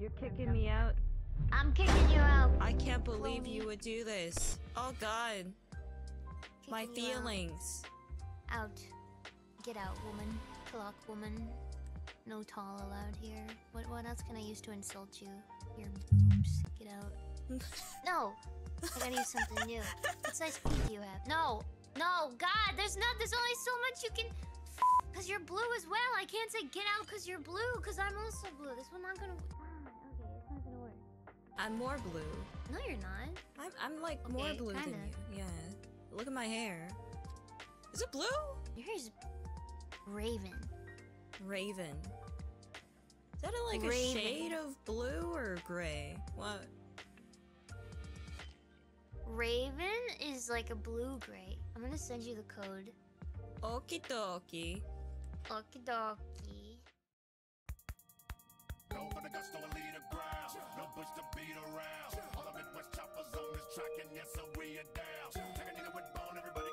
You're kicking me out. I'm kicking you out. I can't believe you would do this. Oh god. My Kicking you out. feelings. Out. Get out, woman. Clock woman. No tall allowed here. What what else can I use to insult you? Your boobs. Get out. no! I gotta use something new. What size feet do you have? No! No! God! There's not there's only so much you can Cause you're blue as well. I can't say get out cause you're blue, cause I'm also blue. This one not gonna I'm more blue. No, you're not. I'm, I'm like more blue kinda. than you. Yeah. Look at my hair. Is it blue? Your hair's raven. Raven. Is that a, like a shade of blue or gray? What? Raven is like a blue gray. I'm gonna send you the code. Okie dokie. Okie dokie. that's how we are down. Take a nigga with bone, everybody.